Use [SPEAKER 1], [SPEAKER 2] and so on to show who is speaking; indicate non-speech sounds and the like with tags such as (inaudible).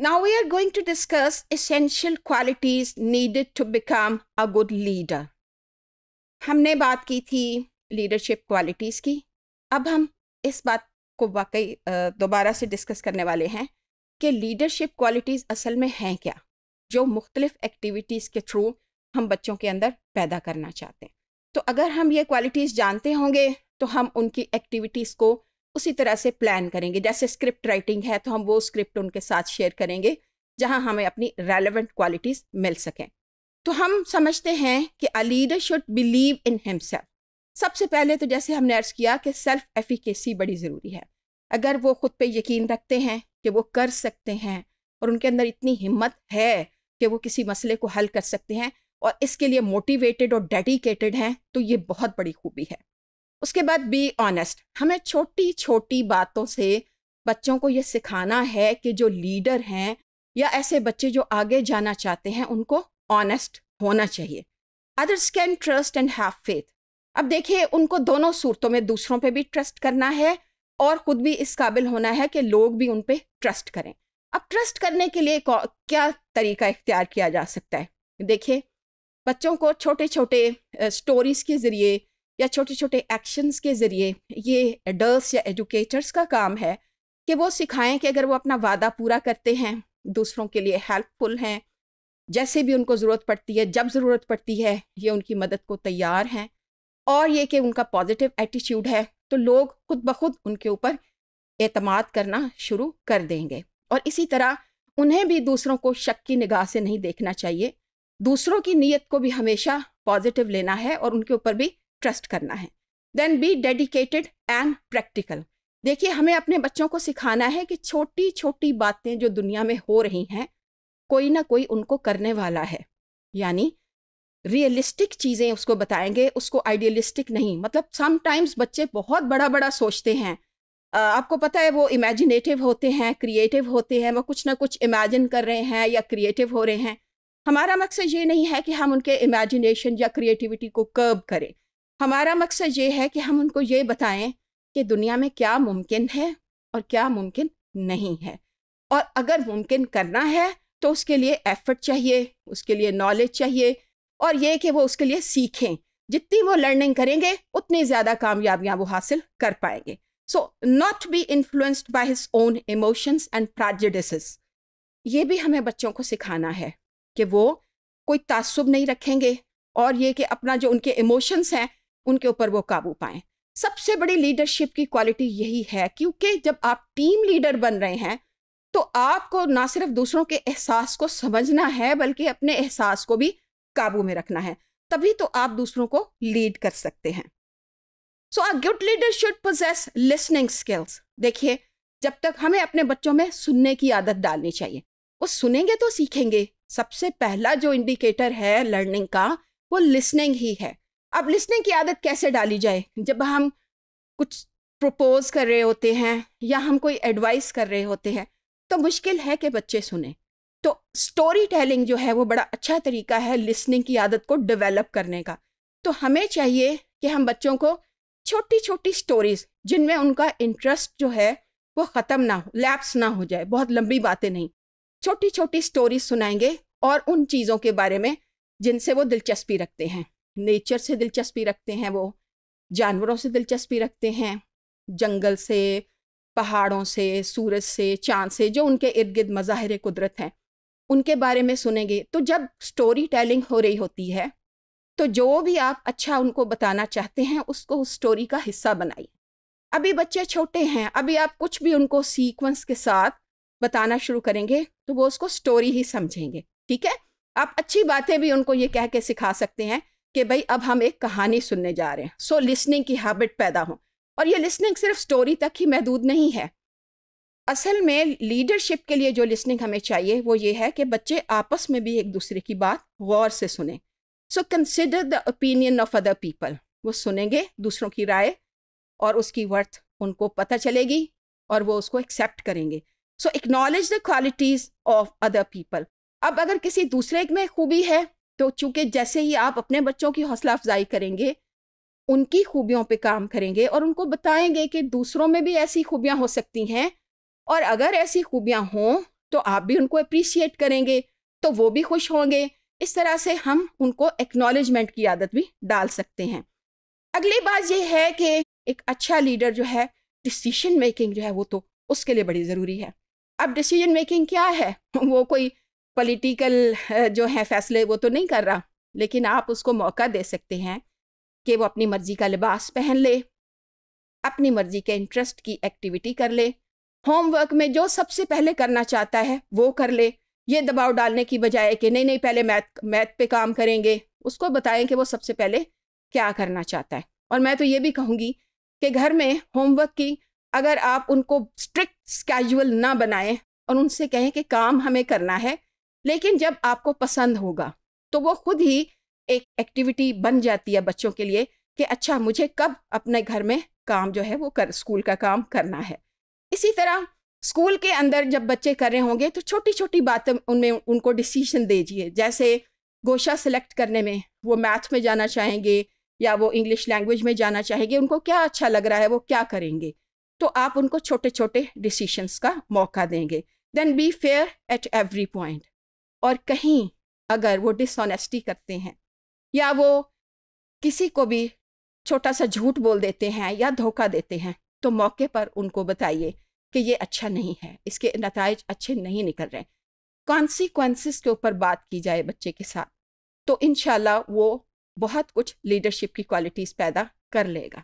[SPEAKER 1] Now we are going to discuss essential qualities needed to become a good leader. हमने बात की थी leadership qualities की अब हम इस बात को वाकई दोबारा से डिस्कस करने वाले हैं कि लीडरशिप क्वालिटीज़ असल में हैं क्या, जो मुख्तलिफ़ एक्टिविटीज़ के थ्रू हम बच्चों के अंदर पैदा करना चाहते हैं तो अगर हम ये क्वालिटीज़ जानते होंगे तो हम उनकी एक्टिविटीज़ को उसी तरह से प्लान करेंगे। जैसे स्क्रिप्ट राइटिंग है तो हम वो स्क्रिप्ट उनके साथ शेयर करेंगे, जहाँ हमें अपनी रेलिवेंट क्वालिटीज़ मिल सकें। तो हम समझते हैं कि a leader should believe in himself सबसे पहले तो जैसे हमने अर्ज़ किया कि सेल्फ एफिकेसी बड़ी ज़रूरी है। अगर वो खुद पे यकीन रखते हैं कि वो कर सकते हैं और उनके अंदर इतनी हिम्मत है कि वो किसी मसले को हल कर सकते हैं और इसके लिए मोटिवेटेड और डेडिकेटेड हैं तो ये बहुत बड़ी खूबी है। उसके बाद बी ऑनेस्ट हमें छोटी छोटी बातों से बच्चों को ये सिखाना है कि जो लीडर हैं या ऐसे बच्चे जो आगे जाना चाहते हैं, उनको ऑनेस्ट होना चाहिए। Others can trust and have faith अब देखिए, उनको दोनों सूरतों में दूसरों पे भी ट्रस्ट करना है और ख़ुद भी इस काबिल होना है कि लोग भी उन पर ट्रस्ट करें। अब ट्रस्ट करने के लिए क्या तरीका इख्तियार किया जा सकता है? देखिए, बच्चों को छोटे छोटे स्टोरीज़ के ज़रिए या छोटे छोटे एक्शंस के ज़रिए ये एडल्ट या एजुकेटर्स का काम है कि वो सिखाएँ कि अगर वो अपना वादा पूरा करते हैं, दूसरों के लिए हेल्पफुल हैं, जैसे भी उनको ज़रूरत पड़ती है, जब ज़रूरत पड़ती है, ये उनकी मदद को तैयार हैं और ये कि उनका पॉजिटिव एटीट्यूड है तो लोग खुद ब खुद उनके ऊपर एतमाद करना शुरू कर देंगे। और इसी तरह उन्हें भी दूसरों को शक की निगाह से नहीं देखना चाहिए। दूसरों की नीयत को भी हमेशा पॉजिटिव लेना है और उनके ऊपर भी ट्रस्ट करना है। Then be dedicated and practical देखिए, हमें अपने बच्चों को सिखाना है कि छोटी छोटी बातें जो दुनिया में हो रही हैं, कोई ना कोई उनको करने वाला है। यानी रियलिस्टिक चीज़ें उसको बताएँगे, उसको आइडियलिस्टिक नहीं। मतलब समटाइम्स बच्चे बहुत बड़ा बड़ा सोचते हैं। आपको पता है वो इमेजिनेटिव होते हैं क्रिएटिव होते हैं, वो कुछ ना कुछ इमेजिन कर रहे हैं या क्रिएटिव हो रहे हैं। हमारा मकसद ये नहीं है कि हम उनके इमेजिनेशन या क्रिएटिविटी को कर्ब करें। हमारा मकसद ये है कि हम उनको ये बताएँ कि दुनिया में क्या मुमकिन है और क्या मुमकिन नहीं है। और अगर मुमकिन करना है तो उसके लिए एफर्ट चाहिए, उसके लिए नॉलेज चाहिए और ये कि वो उसके लिए सीखें। जितनी वो लर्निंग करेंगे, उतनी ज़्यादा कामयाबियाँ वो हासिल कर पाएँगे। So not be influenced by his own emotions and prejudice ये भी हमें बच्चों को सिखाना है कि वो कोई तासुब नहीं रखेंगे और ये कि अपना जो उनके इमोशंस हैं उनके ऊपर वो काबू पाएँ। सबसे बड़ी लीडरशिप की क्वालिटी यही है, क्योंकि जब आप टीम लीडर बन रहे हैं तो आपको ना सिर्फ़ दूसरों के एहसास को समझना है, बल्कि अपने एहसास को भी काबू में रखना है। तभी तो आप दूसरों को लीड कर सकते हैं। So a good leader should possess listening skills देखिए, जब तक हमें अपने बच्चों में सुनने की आदत डालनी चाहिए, वो सुनेंगे तो सीखेंगे। सबसे पहला जो इंडिकेटर है लर्निंग का, वो लिसनिंग ही है। अब लिसनिंग की आदत कैसे डाली जाए? जब हम कुछ प्रपोज कर रहे होते हैं या हम कोई एडवाइस कर रहे होते हैं तो मुश्किल है कि बच्चे सुने। तो स्टोरी टेलिंग जो है, वो बड़ा अच्छा तरीका है लिसनिंग की आदत को डेवलप करने का। तो हमें चाहिए कि हम बच्चों को छोटी छोटी स्टोरीज जिनमें उनका इंटरेस्ट जो है, वो ख़त्म ना हो लैप्स ना हो जाए, बहुत लंबी बातें नहीं। छोटी छोटी स्टोरीज सुनाएँगे और उन चीज़ों के बारे में, जिनसे वो दिलचस्पी रखते हैं। नेचर से दिलचस्पी रखते हैं वो, जानवरों से दिलचस्पी रखते हैं, जंगल से, पहाड़ों से, सूरज से, चाँद से, जो उनके इर्द गिर्द मज़ाहिर कुदरत हैं, उनके बारे में सुनेंगे। तो जब स्टोरी टेलिंग हो रही होती है तो जो भी आप अच्छा उनको बताना चाहते हैं, उसको उस स्टोरी का हिस्सा बनाइए। अभी बच्चे छोटे हैं, अभी आप कुछ भी उनको सीक्वेंस के साथ बताना शुरू करेंगे तो वो उसको स्टोरी ही समझेंगे, ठीक है? आप अच्छी बातें भी उनको ये कह के सिखा सकते हैं कि भाई अब हम एक कहानी सुनने जा रहे हैं। सो लिसनिंग की हैबिट पैदा हो। और ये लिसनिंग सिर्फ़ स्टोरी तक ही महदूद नहीं है। असल में लीडरशिप के लिए जो लिसनिंग हमें चाहिए, वो ये है कि बच्चे आपस में भी एक दूसरे की बात गौर से सुने। So consider the opinion of other people वो सुनेंगे दूसरों की राय और उसकी वर्थ उनको पता चलेगी और वो उसको एक्सेप्ट करेंगे। So acknowledge the qualities of other people अब अगर किसी दूसरे में खूबी है तो चूँकि जैसे ही आप अपने बच्चों की हौसला अफजाई करेंगे, उनकी खूबियों पे काम करेंगे और उनको बताएँगे कि दूसरों में भी ऐसी खूबियाँ हो सकती हैं और अगर ऐसी खूबियाँ हों तो आप भी उनको अप्रिशिएट करेंगे तो वो भी खुश होंगे। इस तरह से हम उनको एक्नॉलेजमेंट की आदत भी डाल सकते हैं। अगली बात यह है कि एक अच्छा लीडर जो है डिसीज़न मेकिंग जो है वो तो उसके लिए बड़ी ज़रूरी है। अब डिसीज़न मेकिंग क्या है? वो कोई पॉलिटिकल (laughs) जो है फैसले, वो तो नहीं कर रहा। लेकिन आप उसको मौका दे सकते हैं कि वो अपनी मर्ज़ी का लिबास पहन ले, अपनी मर्ज़ी के इंटरेस्ट की एक्टिविटी कर ले होमवर्क में जो सबसे पहले करना चाहता है, वो कर ले। ये दबाव डालने की बजाय कि नहीं नहीं, पहले मैथ मैथ पे काम करेंगे, उसको बताएँ कि वो सबसे पहले क्या करना चाहता है। और मैं तो ये भी कहूँगी कि घर में होमवर्क की अगर आप उनको स्ट्रिक्ट स्कैजुअल ना बनाएँ और उनसे कहें कि काम हमें करना है लेकिन जब आपको पसंद होगा तो वो खुद ही एक एक्टिविटी बन जाती है बच्चों के लिए कि अच्छा मुझे कब अपने घर में काम जो है वो कर स्कूल का काम करना है। इसी तरह स्कूल के अंदर जब बच्चे कर रहे होंगे तो छोटी छोटी बातें उनमें उनको डिसीज़न दीजिए। जैसे गोशा सेलेक्ट करने में वो मैथ में जाना चाहेंगे या वो इंग्लिश लैंग्वेज में जाना चाहेंगे, उनको क्या अच्छा लग रहा है, वो क्या करेंगे? तो आप उनको छोटे छोटे डिसीशंस का मौका देंगे। Then be fair at every point और कहीं अगर वो डिसऑनेस्टी करते हैं, या वो किसी को भी छोटा सा झूठ बोल देते हैं या धोखा देते हैं तो मौके पर उनको बताइए कि ये अच्छा नहीं है, इसके नतज अच्छे नहीं निकल रहे। कॉन्सिक्वेंसिस के ऊपर बात की जाए बच्चे के साथ तो इन वो बहुत कुछ लीडरशिप की क्वालिटीज़ पैदा कर लेगा।